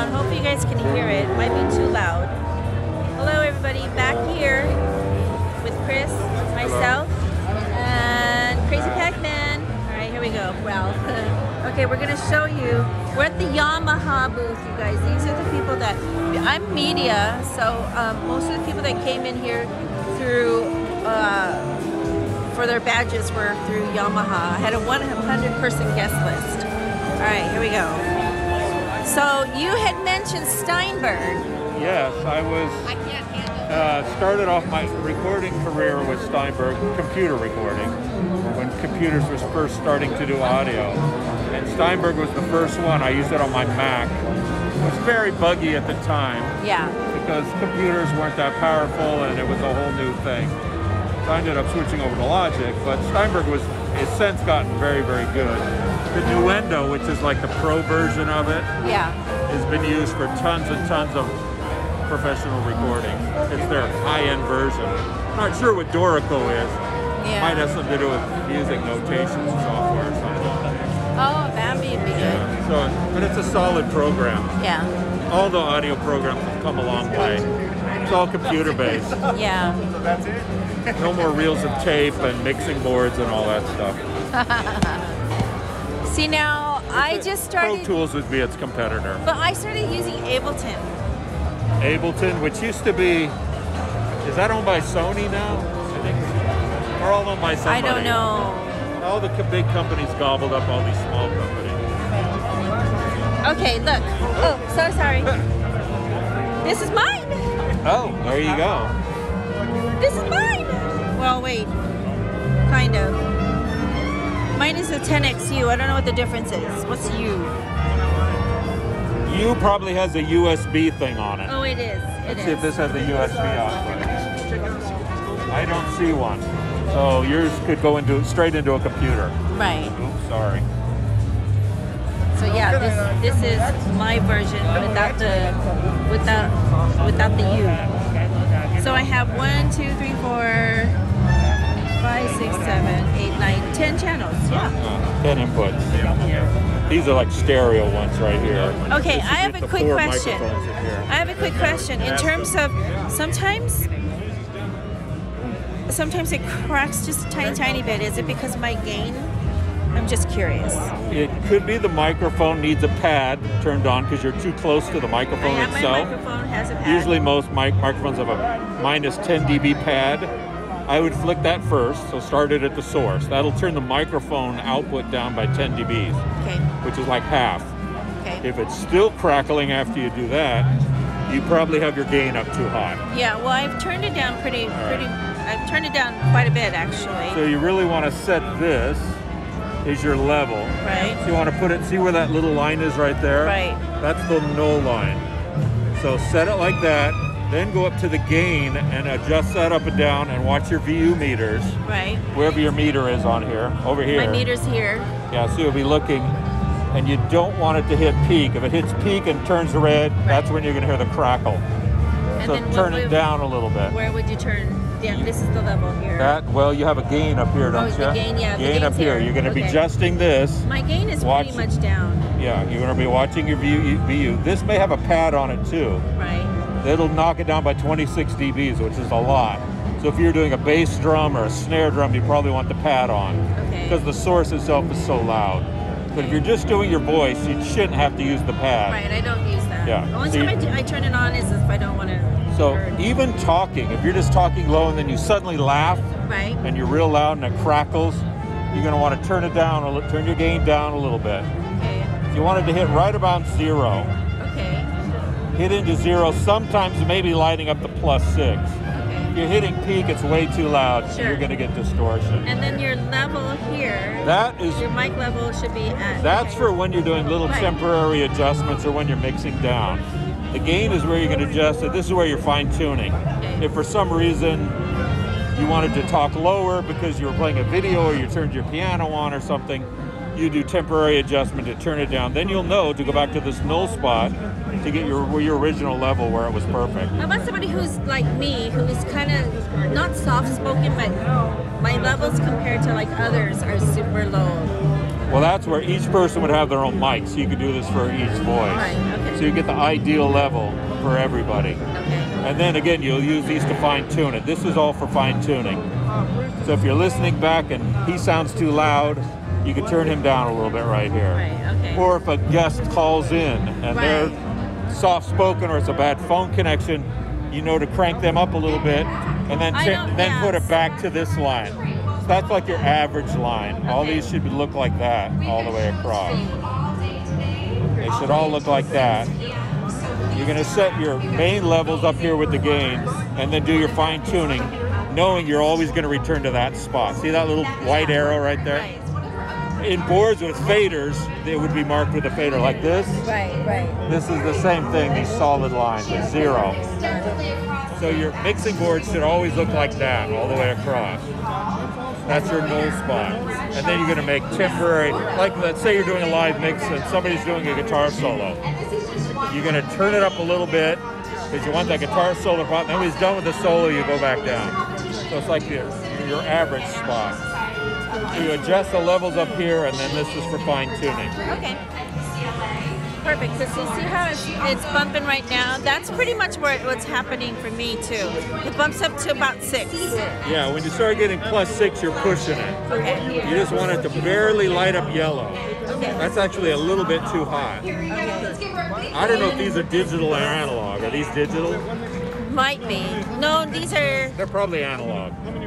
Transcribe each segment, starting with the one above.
down. hope you guys can hear it. It might be too loud. Hello everybody, back here with Chris, myself, and Crazy Pac-Man. All right, here we go, Ralph. okay, we're gonna show you. We're at the Yamaha booth, you guys. These are the people that I'm media, so um, most of the people that came in here through uh, for their badges were through Yamaha. I had a 100 person guest list. All right, here we go. So you had mentioned Steinberg. Yes, I was I can't handle uh, started off my recording career with Steinberg computer recording when computers was first starting to do audio. And Steinberg was the first one. I used it on my Mac. It was very buggy at the time Yeah. because computers weren't that powerful and it was a whole new thing. So I ended up switching over to Logic, but Steinberg was has since gotten very, very good. The Nuendo, which is like the pro version of it, Yeah. has been used for tons and tons of professional recording. It's their high-end version. Not sure what Dorico is. Yeah. Might have something to do with music notation software or something. Oh, that'd be be good. So, but it's a solid program. Yeah. All the audio programs have come a long way. It's all computer-based. Yeah. No more reels of tape and mixing boards and all that stuff. See now, I just started. Pro Tools would be its competitor. but I started using Ableton. Ableton, which used to be, is that owned by Sony now? I think, or all owned by somebody. I don't know. All the big companies gobbled up all these small companies. Okay, look. Oh, so sorry. This is mine. Oh, there you go. This is mine. Well, wait. Kind of. Mine is a 10XU. I don't know what the difference is. What's U? U probably has a USB thing on it. Oh, it is. It Let's is. see if this has a USB output. I don't see one. So yours could go into straight into a computer. Right. Oops, sorry. So yeah, this this is my version without the without without the U. So I have one, two, three, four, five, six, seven, eight, nine, ten channels. Yeah. Uh, 10 inputs. These are like stereo ones right here. Okay, I have a quick question. microphones in here. I have a quick question. In terms of sometimes sometimes it cracks just a tiny tiny bit. Is it because of my gain? I'm just curious. It could be the microphone needs a pad turned on because you're too close to the I microphone have my itself. microphone has a pad. Usually, most mic- microphones have a minus 10 dB pad. I would flick that first, so start it at the source. That'll turn the microphone output down by 10 dBs, Okay. which is like half. Okay. If it's still crackling after you do that, you probably have your gain up too high. Yeah, well, I've turned it down pretty, pretty. I've turned it down quite a bit, actually. So you really want to set this is your level. Right. So you want to put it, see where that little line is right there? Right. That's the no line. So set it like that, then go up to the gain and adjust that up and down and watch your VU meters, Right. wherever your meter is on here, over here. My meter's here. Yeah, so you'll be looking and you don't want it to hit peak. If it hits peak and turns red, that's when you're going to hear the crackle. And so then turn it would- down a little bit. Where would you turn? Yeah, this is the level here. That well, you have a gain up here, don't Oh, you? the gain, yeah, the Gain up here. here. You're going to be adjusting this. My gain is Watch pretty much down. Yeah, you're going to be watching your VU. VU. This may have a pad on it too. Right. It'll knock it down by 26 dBs, which is a lot. So if you're doing a bass drum or a snare drum, you probably want the pad on Okay. because the source itself is so loud. But if you're just doing your voice, you shouldn't have to use the pad. Right. I don't use that. Yeah. The only So time you- I, do, I turn it on is if I don't want to. So even talking, if you're just talking low and then you suddenly laugh Right. and you're real loud and it crackles, you're going to want to turn it down, a li- turn your gain down a little bit. Okay. If you wanted to hit right about zero. Okay. Hit into zero, sometimes maybe lighting up to plus six. Okay. If you're hitting peak, it's way too loud, so Sure. you're going to get distortion. And then your level here. That is Your mic level should be at. that's okay. for when you're doing little Right. temporary adjustments or when you're mixing down. The gain is where you're going to adjust it. This is where you're fine tuning. Okay. If for some reason you wanted to talk lower because you were playing a video or you turned your piano on or something, you do temporary adjustment to turn it down. Then you'll know to go back to this null spot to get your your original level where it was perfect. How about somebody who's like me, who is kind of not soft spoken, but my levels compared to like others are super low. Well, that's where each person would have their own mic, so you could do this for each voice. Right, okay. So you get the ideal level for everybody. Okay. And then again, you'll use these to fine tune it. This is all for fine tuning. So if you're listening back and he sounds too loud, you can turn him down a little bit right here. Right, okay. Or if a guest calls in and they're soft spoken or it's a bad phone connection, you know to crank them up a little bit and then I cha- know, then put it back to this line. So that's like your average line. All these should look like that all the way across. They should all look like that. You're going to set your main levels up here with the gain and then do your fine tuning, knowing you're always going to return to that spot. See that little white arrow right there? In boards with faders, they would be marked with a fader like this. Right, right. This is the same thing, these solid lines, a zero. So your mixing board should always look like that all the way across. That's your null spot. And then you're gonna make temporary, like let's say you're doing a live mix and somebody's doing a guitar solo. You're gonna turn it up a little bit because you want that guitar solo part. Then when he's done with the solo, you go back down. So it's like your, your average spot. You adjust the levels up here and then this is for fine tuning. Okay. Perfect. Because you see how it's, it's bumping right now? That's pretty much where what's happening for me too. It bumps up to about six. Yeah, when you start getting plus six, you're pushing it. Okay. You just want it to barely light up yellow. Okay. That's actually a little bit too hot. Okay. I don't know if these are digital or analog. Are these digital? Might be. No, these are. They're probably analog.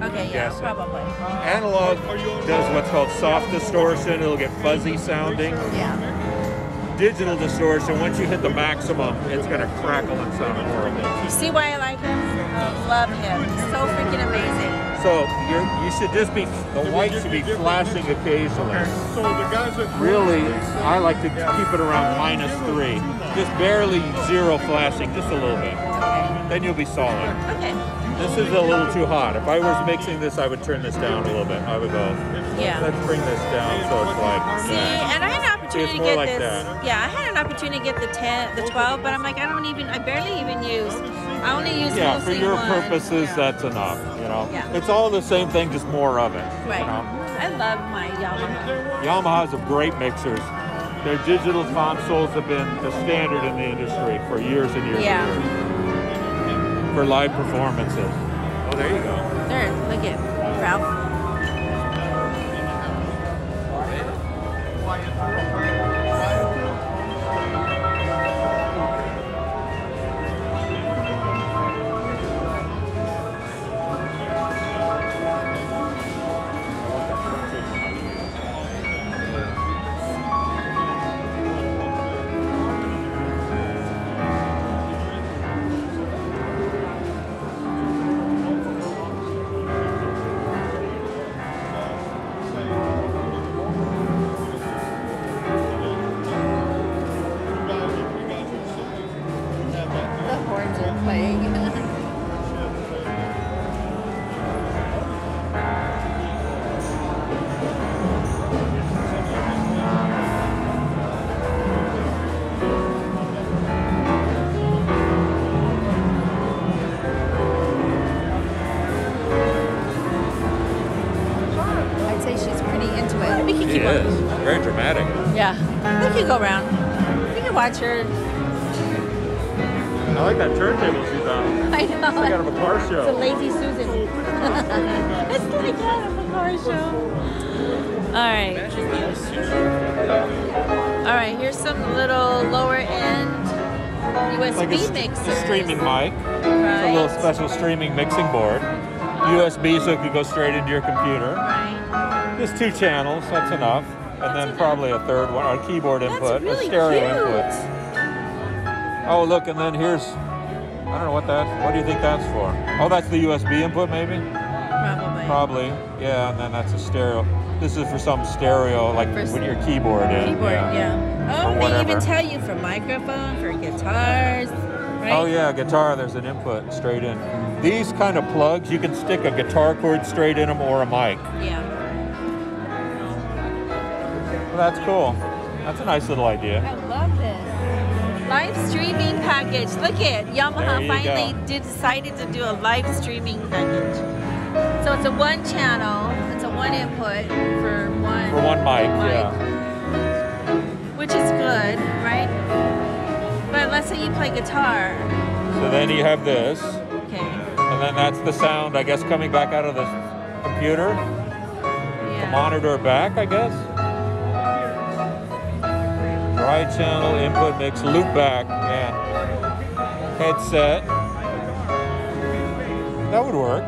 Okay, yeah, Guessing. probably. Analog does what's called soft distortion. It'll get fuzzy sounding. Yeah. Digital distortion, once you hit the maximum, it's going to crackle and sound horrible. You see why I like him? I love him. He's so freaking amazing. So you're, you should just be, the white should be flashing occasionally. So the guys that Really, I like to keep it around minus three. Just barely zero flashing, just a little bit. Then you'll be solid. Okay. This is a little too hot. If I was mixing this, I would turn this down a little bit. I would go, Yeah. let's bring this down so it's like See, that. and I had an opportunity to get like this. that. Yeah, I had an opportunity to get the 10, the 12, but I'm like, I don't even, I barely even use. I only use Yeah, for your one. purposes, Yeah. that's enough. You know, Yeah. it's all the same thing, just more of it. you Right. know? I love my Yamaha. Yamahas have great mixers. Their digital consoles have been the standard in the industry for years and years Yeah. and years. For live performances. Oh, there you go. There, look at Ralph. Can watch her. I like that turntable she's on. I know. It's like out of a car show. It's a lazy Susan. it's like out of a car show. All right. All right. Here's some little lower end USB Like a, mixers. a streaming mic. It's a little special streaming mixing board. USB so it could go straight into your computer. Right. Just two channels, that's enough. And then probably a third one, a keyboard input, really a stereo cute. input. Oh, look, and then here's, I don't know what that, what do you think that's for? Oh, that's the USB input maybe? Probably. Probably, yeah, and then that's a stereo. This is for some stereo, like For with your keyboard in. Keyboard, yeah. Oh, Or they even tell you for microphone, for guitars, right? Oh yeah, guitar, there's an input straight in. These kind of plugs, you can stick a guitar cord straight in them or a mic. Yeah. Well, that's cool. That's a nice little idea. I love this. Live streaming package. Look at Yamaha finally did, decided to do a live streaming package. So it's a one channel, it's a one input for one For one mic, mic yeah. Which is good, right? But let's say you play guitar. So then you have this. Okay. And then that's the sound, I guess, coming back out of the computer. Yeah. The monitor back, I guess. Dry channel, input mix, loop back, yeah. Headset. That would work.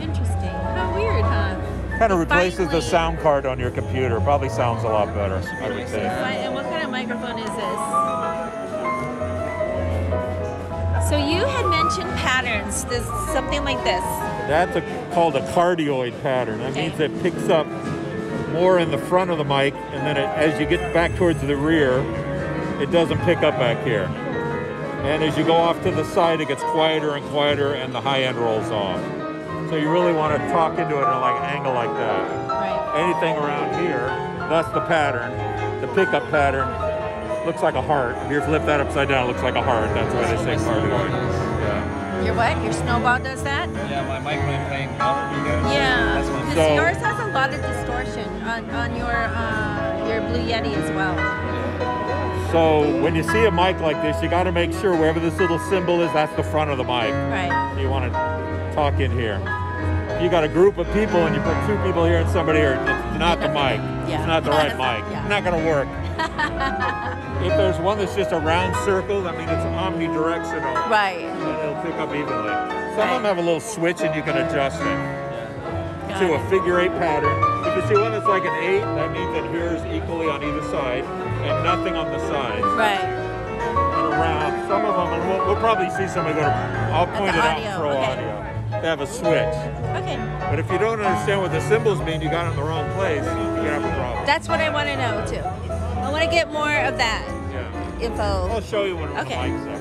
Interesting. How weird, huh? Kind of replaces the sound card on your computer. Probably sounds a lot better, I would say. And what kind of microphone is this? So you had mentioned patterns. There's something like this. That's a, called a cardioid pattern. That Okay. means it picks up more in the front of the mic, and then it, as you get back towards the rear, it doesn't pick up back here. And as you go off to the side, it gets quieter and quieter, and the high end rolls off. So you really want to talk into it in a like angle like that. Right. Anything around here, that's the pattern. The pickup pattern looks like a heart. If you flip that upside down, it looks like a heart. That's why they say cardioid. Yeah. Your what? Your snowball does that? Yeah, my mic when I'm playing out. Yeah. That's So- yours has a lot of Blue Yeti as well. So when you see a mic like this, you got to make sure wherever this little symbol is, that's the front of the mic. Right. You want to talk in here. If you got a group of people and you put two people here and somebody here, it's not the mic. Yeah. It's not the oh, right mic. Yeah. It's not going to work. if there's one that's just a round circle, that means it's omnidirectional. Right. And it'll pick up evenly. Some Right. of them have a little switch and you can adjust it Got to it. a figure eight pattern. If you see one that's like an eight, that means it hears equally on either side and nothing on the sides. Right. and around. Some of them, and we'll, we'll probably see somebody go to, I'll point it out audio, and throw okay. audio. They have a switch. Okay. But if you don't understand what the symbols mean, you got it in the wrong place, you can have a problem. That's what I want to know too. I want to get more of that yeah. info. I'll show you when Okay. the mic's up.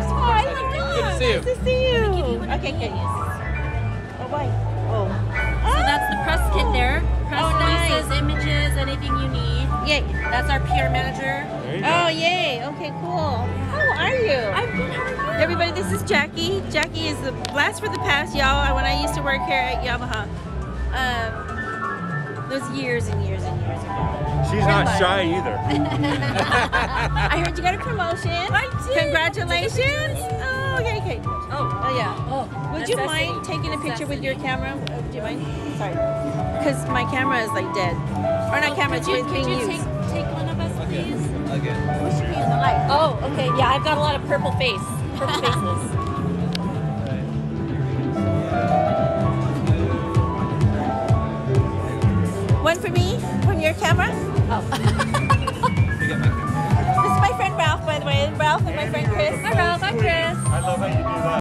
Yes, of Oh, I I do. Good to see you. Nice to see you. Okay, good. Oh, why? Oh. So that's the press kit there. Press Oh, nice. releases, images, anything you need. Yay. That's our PR manager. Oh, yay. Okay, cool. How are you? I'm good. How are you? Everybody, this is Jackie. Jackie is the blast for the past, y'all. When I used to work here at Yamaha, um, those years and years and years ago. She's not Real shy either. I heard you got a promotion. I did. Congratulations. Oh, okay, okay. Oh. Oh, yeah. Oh. Would you mind taking a picture with your camera? Uh, Would you mind? Sorry. Because my camera is like dead. Or not Oh, camera, it's could you, being could you used. take, take one of us, please? Again. We should be in the light. Oh, okay. Yeah, I've got a lot of purple face. Purple faces. One for me from your camera. Oh. this is my friend Ralph, by the way. Ralph and my friend Chris. Hi, Ralph. Hi, Chris. I love how you do that.